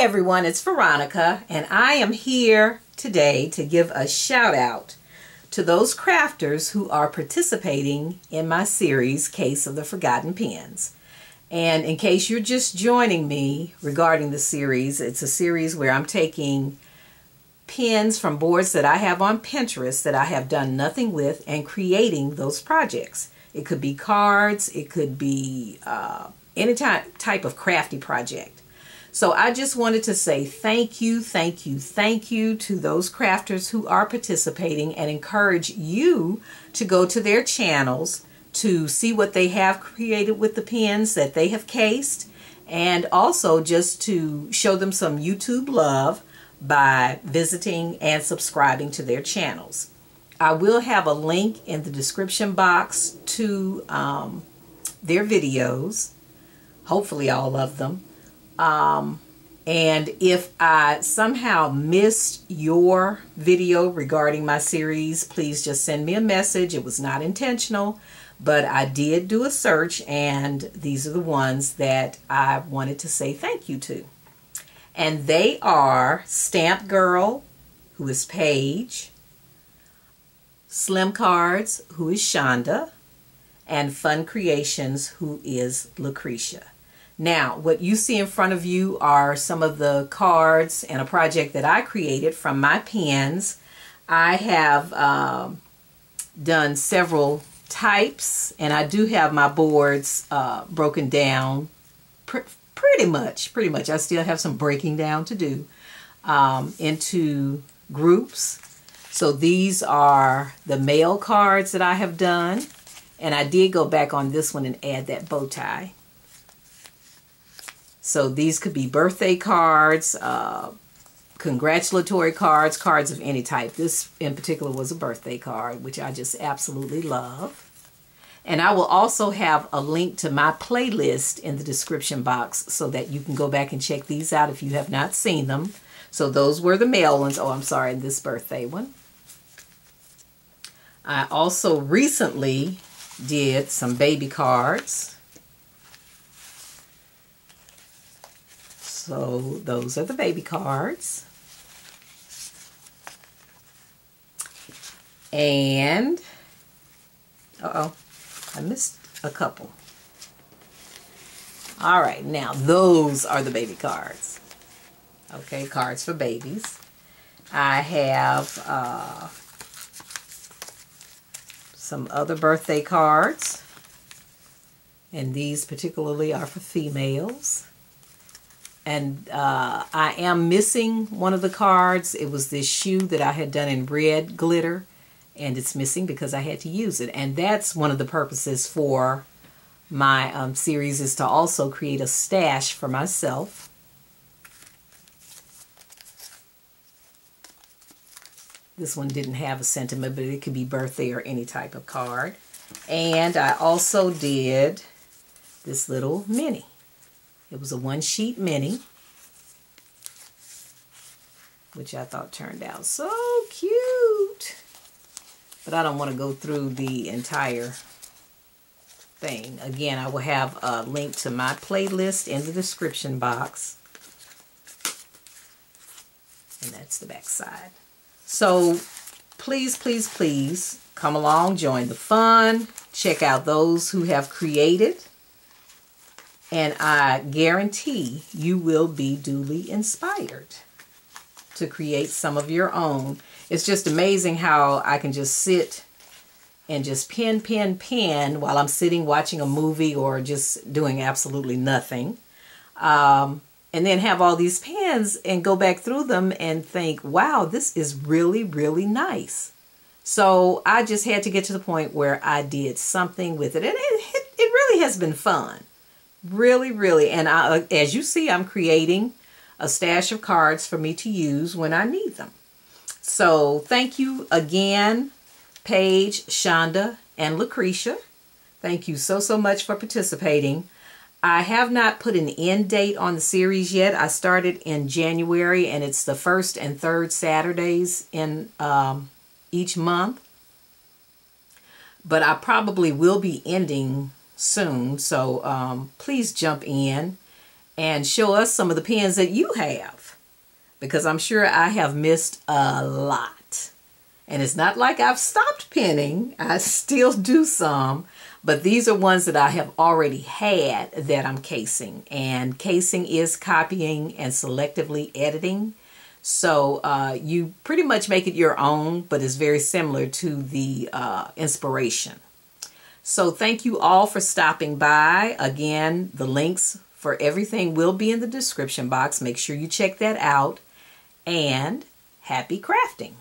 Everyone, it's Veronica and I am here today to give a shout out to those crafters who are participating in my series Case of the Forgotten Pins. And in case you're just joining me regarding the series, it's a series where I'm taking pins from boards that I have on Pinterest that I have done nothing with and creating those projects. It could be cards, it could be uh, any type of crafty project. So I just wanted to say thank you, thank you, thank you to those crafters who are participating and encourage you to go to their channels to see what they have created with the pins that they have cased and also just to show them some YouTube love by visiting and subscribing to their channels. I will have a link in the description box to um, their videos, hopefully all of them. Um, and if I somehow missed your video regarding my series, please just send me a message. It was not intentional, but I did do a search and these are the ones that I wanted to say thank you to. And they are Stamp Girl, who is Paige, Slimcards, who is Shonda, and FunKreations, who is Lucretia. Now, what you see in front of you are some of the cards and a project that I created from my pins. I have um, done several types and I do have my boards uh, broken down pr pretty much, pretty much. I still have some breaking down to do um, into groups. So these are the male cards that I have done. And I did go back on this one and add that bow tie. So these could be birthday cards, uh, congratulatory cards, cards of any type. This in particular was a birthday card, which I just absolutely love. And I will also have a link to my playlist in the description box so that you can go back and check these out if you have not seen them. So those were the male ones. Oh, I'm sorry, this birthday one. I also recently did some baby cards. So those are the baby cards. And, uh-oh, I missed a couple. All right, now those are the baby cards. Okay, cards for babies. I have uh, some other birthday cards. And these particularly are for females and uh, I am missing one of the cards. It was this shoe that I had done in red glitter and it's missing because I had to use it. And that's one of the purposes for my um, series is to also create a stash for myself. This one didn't have a sentiment, but it could be birthday or any type of card. And I also did this little mini. It was a one sheet mini, which I thought turned out so cute. But I don't want to go through the entire thing. Again, I will have a link to my playlist in the description box. And that's the back side. So please, please, please come along, join the fun. Check out those who have created and I guarantee you will be duly inspired to create some of your own. It's just amazing how I can just sit and just pin, pin, pin while I'm sitting watching a movie or just doing absolutely nothing. Um, and then have all these pins and go back through them and think, wow, this is really, really nice. So I just had to get to the point where I did something with it. And it, it really has been fun. Really, really. And I, as you see, I'm creating a stash of cards for me to use when I need them. So thank you again, Paige, Shonda, and Lucretia. Thank you so, so much for participating. I have not put an end date on the series yet. I started in January and it's the first and third Saturdays in um, each month. But I probably will be ending soon. So um, please jump in and show us some of the pins that you have because I'm sure I have missed a lot. And it's not like I've stopped pinning. I still do some, but these are ones that I have already had that I'm casing. And casing is copying and selectively editing. So uh, you pretty much make it your own, but it's very similar to the uh, inspiration. So thank you all for stopping by. Again, the links for everything will be in the description box. Make sure you check that out. And happy crafting.